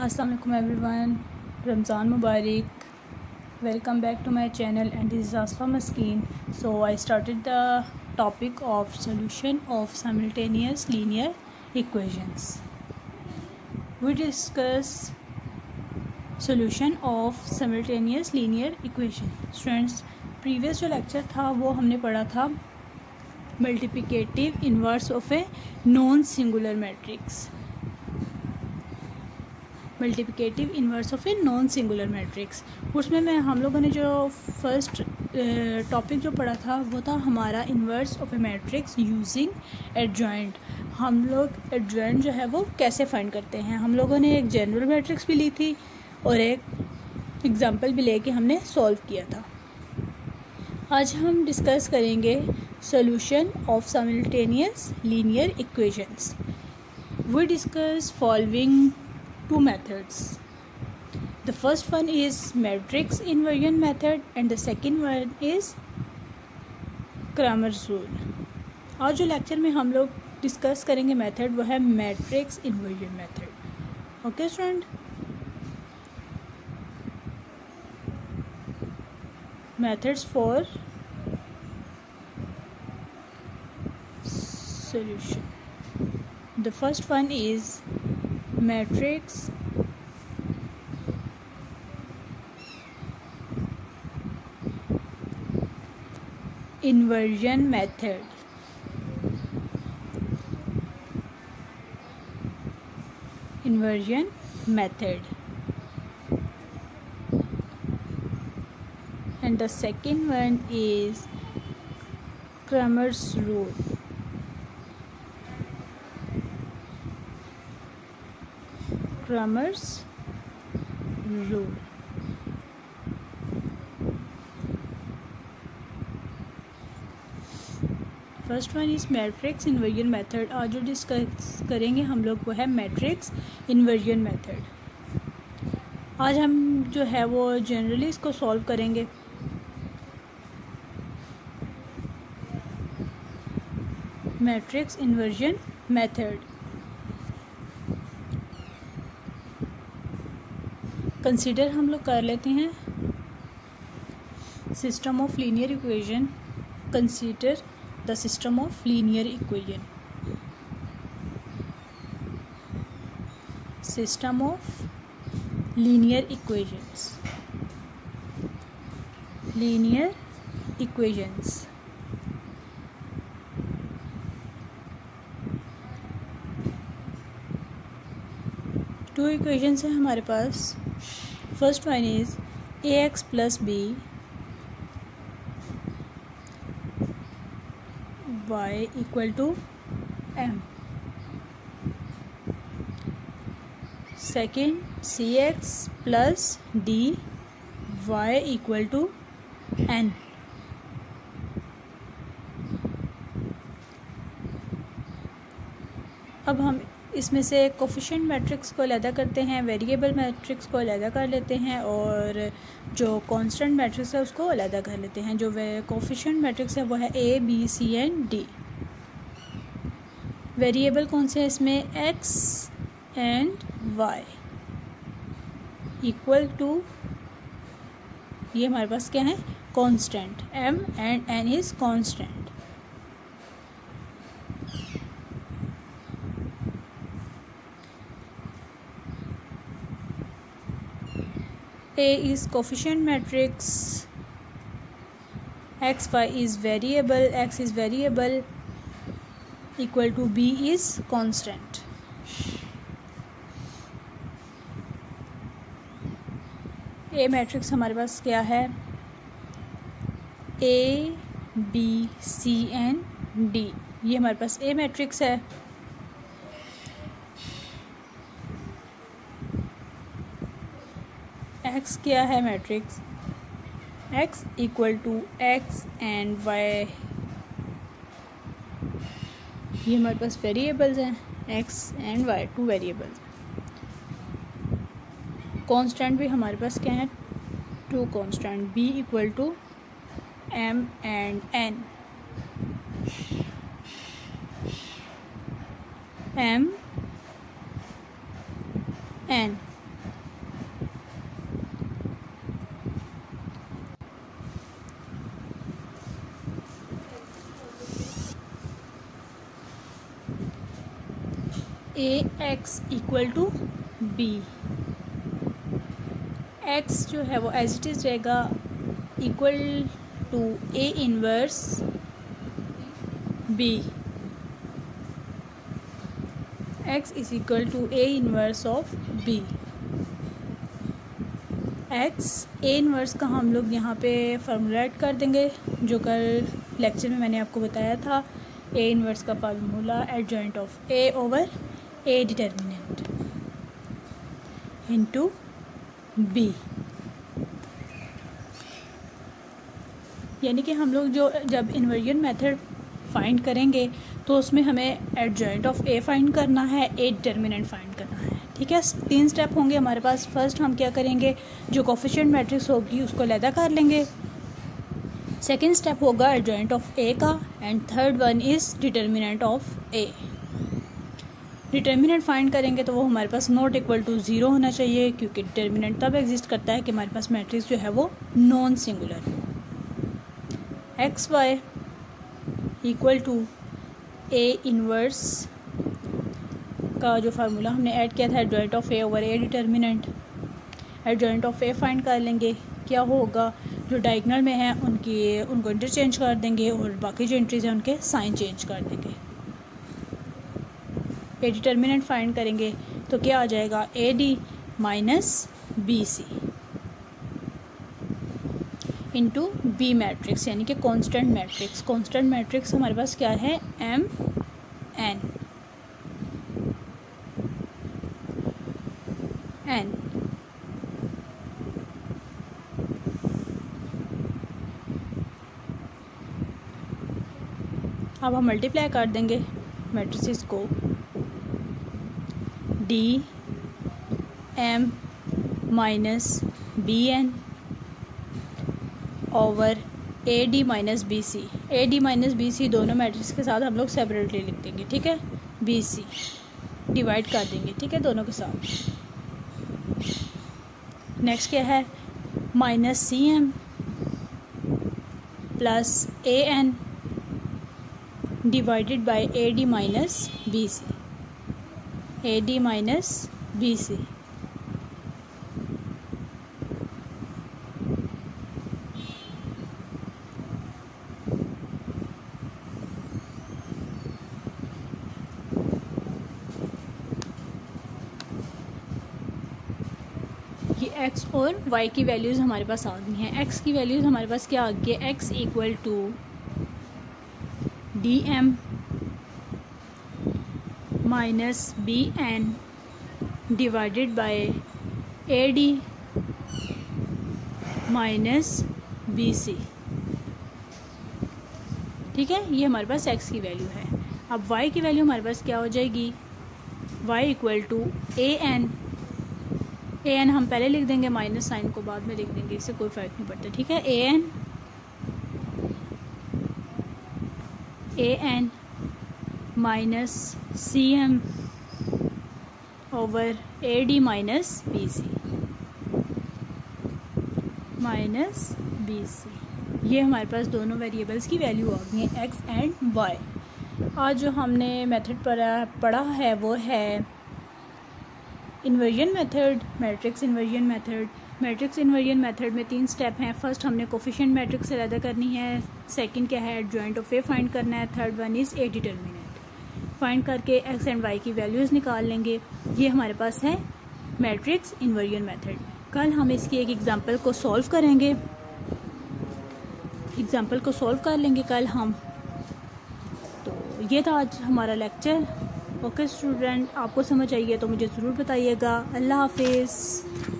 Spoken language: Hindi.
अस्सलाम वालेकुम everyone, Ramzan Mubarak. Welcome back to my channel and this Asfa Maskin. So I start the topic of solution of simultaneous linear equations we discuss solution of simultaneous linear equation students previous जो लेक्चर था, वो हमने पढ़ा था multiplicative inverse of a non singular matrix multiplicative inverse of a non singular matrix उसमें मैं हम लोगों ने जो फ़र्स्ट टॉपिक जो पढ़ा था, वो था हमारा inverse of a matrix using adjoint हम लोग एडजॉइंट जो है वो कैसे फाइंड करते हैं? हम लोगों ने एक जनरल मैट्रिक्स भी ली थी और एक एग्ज़ाम्पल भी लेके हमने सॉल्व किया था। आज हम डिस्कस करेंगे solution of simultaneous linear equations we discuss following two methods. The first one is matrix inversion method and the second one is Cramer's rule. आज जो लेक्चर में हम लोग डिस्कस करेंगे मेथड वो है matrix inversion method okay student methods for solution the first one is matrix. Inversion method. Inversion method. And the second one is Cramer's rule Cramer's rule. First one is matrix inversion method आज जो डिस्कस करेंगे हम लोग वो है मैट्रिक्स इन्वर्जन मेथड आज हम जो है वो जनरली इसको सॉल्व करेंगे. मैट्रिक्स इन्वर्जन मेथड कंसीडर हम लोग कर लेते हैं. System of linear equation consider the system of linear equation system of linear equations linear equations two equations हैं हमारे पास. First one is ax plus b y equal to m second cx plus d y equal to n अब हम इसमें से कोफिशेंट मैट्रिक्स को अलहदा करते हैं वेरिएबल मैट्रिक्स को अलहदा कर लेते हैं और जो कांस्टेंट मैट्रिक्स है उसको अलहदा कर लेते हैं। जो कोफिशेंट मैट्रिक्स है वो है A B C and D variable कौन से हैं? इसमें X and Y equal to ये हमारे पास क्या है? Constant M and N is constant A is coefficient matrix X Y is variable X is variable equal to B is constant A matrix हमारे पास क्या है? A B C and D ये हमारे पास ए मैट्रिक्स है। एक्स क्या है matrix X equal to X and Y ये हमारे पास वेरिएबल्स हैं। X and Y two variables constant भी हमारे पास क्या है? Two constant B equal to M and N M N A X equal to B X जो है वो एज इट इज़ रहेगा equal to A inverse B X is equal to A inverse of B X A inverse का हम लोग यहाँ पे फार्मूलेट कर देंगे, जो कल लेक्चर में मैंने आपको बताया था। ए इनवर्स का formula adjoint of A over A determinant into B यानी कि हम लोग जो, जब इन्वर्जन मेथड फाइंड करेंगे तो उसमें हमें एडजॉइंट ऑफ़ ए फाइंड करना है ए डिटर्मिनेंट फाइंड करना है। ठीक है? तीन स्टेप होंगे हमारे पास। फ़र्स्ट हम क्या करेंगे? जो कोफिशियंट मैट्रिक्स होगी, उसको लैदा कर लेंगे। सेकेंड स्टेप होगा एडजॉइंट ऑफ़ ए का and third one is determinant of A determinant find करेंगे तो वो हमारे पास नॉट इक्वल टू ज़ीरो होना चाहिए, क्योंकि डिटर्मिनेंट तब एग्जिस्ट करता है कि हमारे पास मैट्रिक्स जो है वो non singular X Y equal to A inverse का जो फार्मूला हमने ऐड किया था joint of A over A determinant joint of A find कर लेंगे। क्या होगा? जो डाइगनल में है, उनकी, उनको इंटरचेंज कर देंगे और बाकी जो एंट्रीज हैं, उनके साइन चेंज कर देंगे। ए डिटर्मिनेंट फाइंड करेंगे तो क्या आ जाएगा? A D minus B C into B matrix यानी कि कांस्टेंट मैट्रिक्स कांस्टेंट मैट्रिक्स हमारे पास क्या है? एम एन एन अब हम मल्टीप्लाई कर देंगे मैट्रिसेस को. D M minus B N over A D minus B C A D minus B C दोनों मैट्रिक्स के साथ हम लोग सेपरेटली लिख देंगे, ठीक है? बी सी डिवाइड कर देंगे, ठीक है? दोनों के साथ. नेक्स्ट क्या है? Minus C M plus A N divided by A D minus B C A D minus B C X और वाई की वैल्यूज़ हमारे पास आ गई हैं। एक्स की वैल्यूज़ हमारे पास क्या आ गई है? X equal to D M minus B N divided by A D minus B C ठीक है? ये हमारे पास एक्स की वैल्यू है। अब वाई की वैल्यू हमारे पास क्या हो जाएगी? Y equal to A N A N हम पहले लिख देंगे माइनस साइन को बाद में लिख देंगे, इससे कोई फ़र्क नहीं पड़ता, ठीक है? A N A N minus C M over A D minus B C minus B C ये हमारे पास दोनों वेरिएबल्स की वैल्यू आ गई है एक्स एंड वाई आज जो हमने मेथड पढ़ा पढ़ा है, वो है inversion method matrix inversion method matrix inversion method में तीन स्टेप हैं. फ़र्स्ट हमने कोफिशिएंट मैट्रिक्स से अदा करनी है. सेकंड क्या है? जॉइंट ऑफ़ ए फाइंड करना है. Third one is A determinant find करके एक्स एंड वाई की वैल्यूज़ निकाल लेंगे। ये हमारे पास है मैट्रिक्स इन्वर्जन मेथड कल हम इसकी एक एग्ज़ाम्पल को सॉल्व करेंगे। एग्ज़ाम्पल को सॉल्व कर लेंगे कल हम। तो ये था आज हमारा लेक्चर ओके स्टूडेंट आपको समझ आइए तो मुझे ज़रूर बताइएगा। अल्लाह हाफिज़।